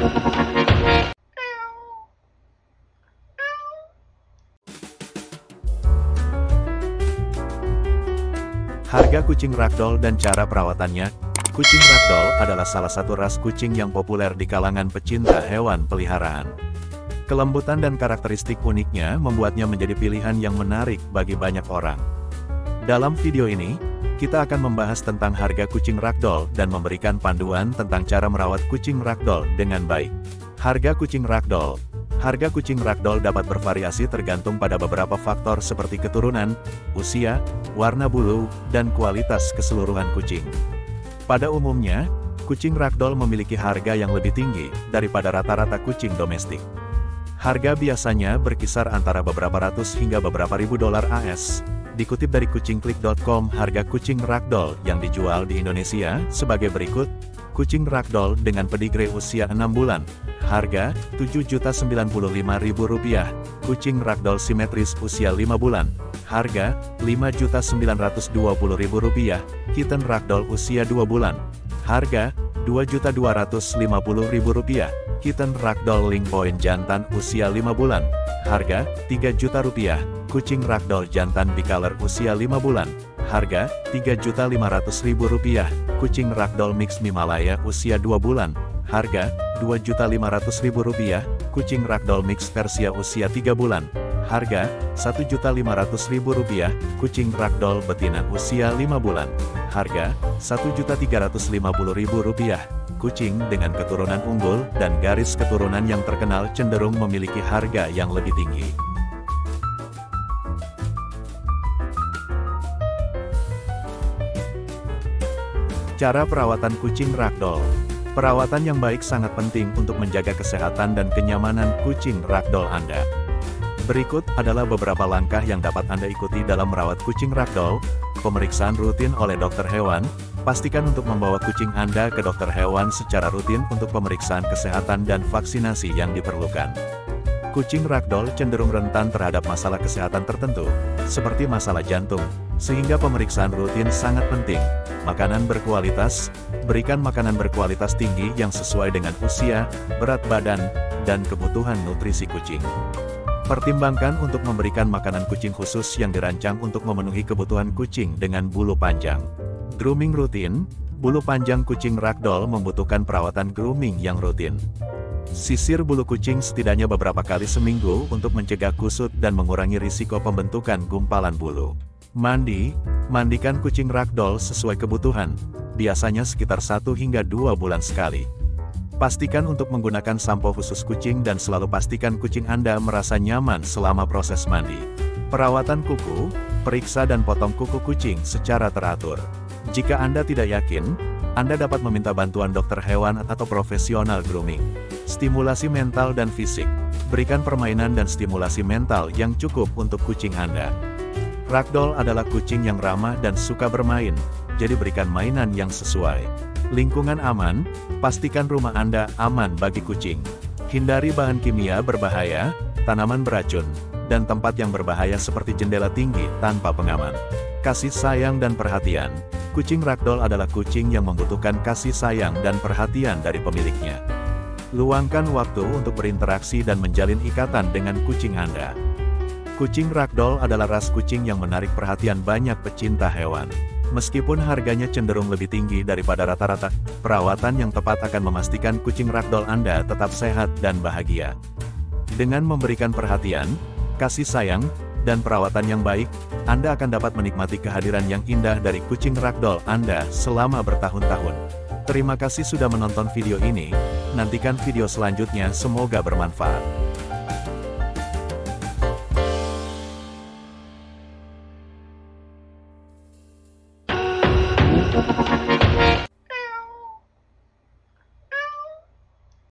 Harga kucing ragdoll dan cara perawatannya, kucing ragdoll adalah salah satu ras kucing yang populer di kalangan pecinta hewan peliharaan. Kelembutan dan karakteristik uniknya membuatnya menjadi pilihan yang menarik bagi banyak orang. Dalam video ini, kita akan membahas tentang harga kucing ragdoll dan memberikan panduan tentang cara merawat kucing ragdoll dengan baik. Harga kucing ragdoll Harga kucing ragdoll dapat bervariasi tergantung pada beberapa faktor seperti keturunan, usia, warna bulu, dan kualitas keseluruhan kucing. Pada umumnya, kucing ragdoll memiliki harga yang lebih tinggi daripada rata-rata kucing domestik. Harga biasanya berkisar antara beberapa ratus hingga beberapa ribu dolar AS. Dikutip dari kucingklik.com, harga kucing ragdoll yang dijual di Indonesia sebagai berikut. Kucing ragdoll dengan pedigre usia 6 bulan. Harga, Rp7.095.000. Kucing ragdoll simetris usia 5 bulan. Harga, Rp5.920.000. Kitten ragdoll usia 2 bulan. Harga, Rp2.250.000. Kitten Ragdoll Lingpoint jantan usia 5 bulan. Harga, 3 juta rupiah. Kucing Ragdoll jantan bicolor usia 5 bulan. Harga, 3 juta 500 ribu rupiah. Kucing Ragdoll Mix Himalaya usia 2 bulan. Harga, 2 juta 500 ribu rupiah. Kucing Ragdoll Mix Persia usia 3 bulan. Harga, Rp1.500.000, kucing ragdoll betina usia 5 bulan. Harga, Rp1.350.000. Kucing dengan keturunan unggul dan garis keturunan yang terkenal cenderung memiliki harga yang lebih tinggi. Cara perawatan kucing ragdoll Perawatan yang baik sangat penting untuk menjaga kesehatan dan kenyamanan kucing ragdoll Anda. Berikut adalah beberapa langkah yang dapat Anda ikuti dalam merawat kucing ragdoll. Pemeriksaan rutin oleh dokter hewan. Pastikan untuk membawa kucing Anda ke dokter hewan secara rutin untuk pemeriksaan kesehatan dan vaksinasi yang diperlukan. Kucing ragdoll cenderung rentan terhadap masalah kesehatan tertentu, seperti masalah jantung, sehingga pemeriksaan rutin sangat penting. Makanan berkualitas, berikan makanan berkualitas tinggi yang sesuai dengan usia, berat badan, dan kebutuhan nutrisi kucing. Pertimbangkan untuk memberikan makanan kucing khusus yang dirancang untuk memenuhi kebutuhan kucing dengan bulu panjang. Grooming rutin, bulu panjang kucing ragdoll membutuhkan perawatan grooming yang rutin. Sisir bulu kucing setidaknya beberapa kali seminggu untuk mencegah kusut dan mengurangi risiko pembentukan gumpalan bulu. Mandi, mandikan kucing ragdoll sesuai kebutuhan, biasanya sekitar 1 hingga 2 bulan sekali. Pastikan untuk menggunakan sampo khusus kucing dan selalu pastikan kucing Anda merasa nyaman selama proses mandi. Perawatan kuku, periksa dan potong kuku kucing secara teratur. Jika Anda tidak yakin, Anda dapat meminta bantuan dokter hewan atau profesional grooming. Stimulasi mental dan fisik. Berikan permainan dan stimulasi mental yang cukup untuk kucing Anda. Ragdoll adalah kucing yang ramah dan suka bermain, jadi berikan mainan yang sesuai. Lingkungan aman, pastikan rumah Anda aman bagi kucing. Hindari bahan kimia berbahaya, tanaman beracun, dan tempat yang berbahaya seperti jendela tinggi tanpa pengaman. Kasih sayang dan perhatian. Kucing ragdoll adalah kucing yang membutuhkan kasih sayang dan perhatian dari pemiliknya. Luangkan waktu untuk berinteraksi dan menjalin ikatan dengan kucing Anda. Kucing ragdoll adalah ras kucing yang menarik perhatian banyak pecinta hewan. Meskipun harganya cenderung lebih tinggi daripada rata-rata, perawatan yang tepat akan memastikan kucing ragdoll Anda tetap sehat dan bahagia. Dengan memberikan perhatian, kasih sayang, dan perawatan yang baik, Anda akan dapat menikmati kehadiran yang indah dari kucing ragdoll Anda selama bertahun-tahun. Terima kasih sudah menonton video ini, nantikan video selanjutnya semoga bermanfaat.